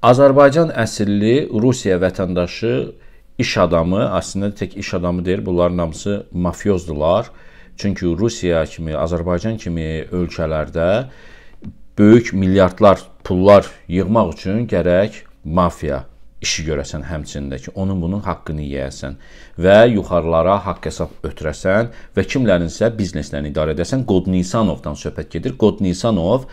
Azərbaycan əsilli Rusiya vətəndaşı iş adamı, əslində tək iş adamı deyil, bunların hamısı mafyozdular. Çünki Rusiya kimi, Azərbaycan kimi ölkələrdə böyük milyardlar pullar yığmaq üçün gərək mafiya işi görəsən həmçində ki, onun bunun haqqını yeyəsən və yuxarılara haqq hesab ötürəsən və kimlərinsə bizneslərini idarə edəsən. Qod Nisanovdan söhbət gedir. Qod Nisanov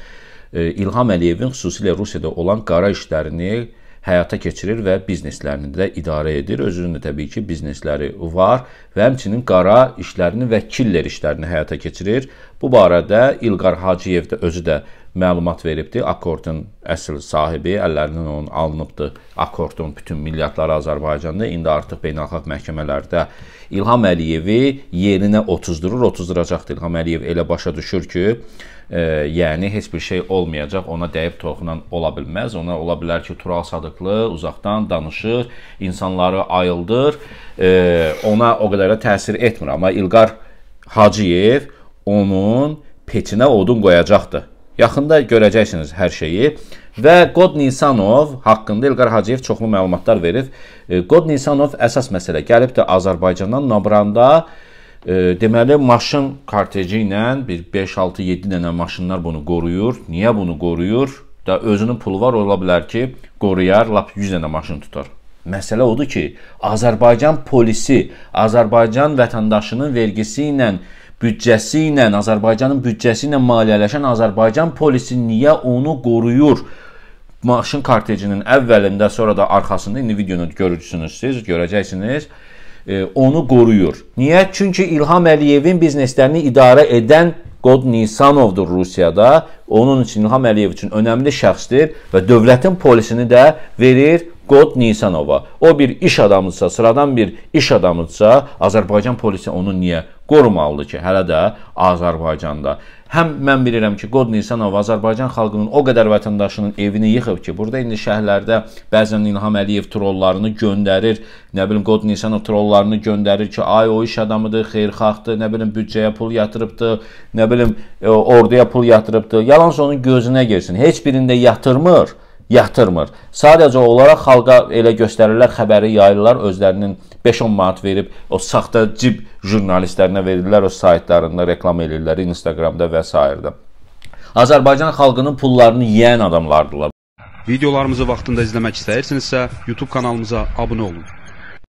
İlham Əliyevin xüsusilə Rusiyada olan qara işlərini həyata keçirir və bizneslərini də idarə edir. Özünün də təbii ki, biznesləri var və həmçinin qara işlərini və killer işlərini həyata keçirir. Bu barədə İlqar Hacıyev də özü də məlumat veribdi. Akkordun əsl sahibi əllərindən onun alınıbdı. Akkordun bütün milyardları Azərbaycanda indi artıq beynəlxalq məhkəmələrdə İlham Əliyevi yerinə otuzdurur, otuzduracaqdır. İlham Əliyev elə başa düşür ki, e, yəni heç bir şey olmayacaq, ona dəyib toxunan ola bilməz. Ona ola bilər ki, Tural Sadıqlı uzaqdan danışır, insanları ayıldır. E, ona o qədər də təsir etmir, amma İlqar Hacıyev onun peçinə odun qoyacaqdı. Yaxında görəcəksiniz hər şeyi. Və Qod Nisanov haqqında İlqar Hacıyev çoxlu məlumatlar verib. E, Qod Nisanov əsas məsələ gəlibdir Azərbaycandan Nabranda e, deməli maşın korteji ilə bir 5 6 7 dənə maşınlar bunu qoruyur. Niyə bunu qoruyur? Da özünün pulu var, ola bilər ki, qoruyar, lap 100 dənə maşın tutar. Məsələ odur ki, Azərbaycan polisi Azərbaycan vətəndaşının vergisi ilə büdcəsi ilə, Azərbaycanın büdcəsi ilə maliyyələşən Azərbaycan polisi niyə onu qoruyur? Maşın kortejinin əvvəlində, sonra da arxasında indi videonu görürsünüz siz, görəcəksiniz. E, onu qoruyur. Niyə? Çünki İlham Əliyevin bizneslərini idarə edən Qod Nisanovdur Rusiyada. Onun üçün İlham Əliyev üçün önəmli şəxsdir və dövlətin polisini də verir Qod Nisanova. O bir iş adamıdsa, sıradan bir iş adamıdsa, Azərbaycan polisi onu niyə qorumalıdır ki, hələ də Azərbaycanda. Həm mən bilirəm ki, Qod Nisanov Azərbaycan xalqının o qədər vətəndaşının evini yıxıb ki, burada indi şəhərlərdə bəzən İlham Əliyev trollarını göndərir, nə bilim Qod Nisanov trollarını göndərir ki, ay o iş adamıdır, xeyirxahdır, nə bilim büdcəyə pul yatırıbdı, nə bilim e, orduya pul yatırıbdı. Yalansa onun gözünə girsin. Heç birində yatırmır yatırmır. Sadəcə olaraq xalqa elə göstərirlər, xəbəri yayırlar, özlərinin 5-10 manat verib o saxta cib jurnalistlərinə verirlər, o saytlarında reklam edirlər, Instagramda və s. Azərbaycan xalqının pullarını yeyən adamlardılar. Videolarımızı vaxtında izləmək istəyirsinizsə, YouTube kanalımıza abunə olun.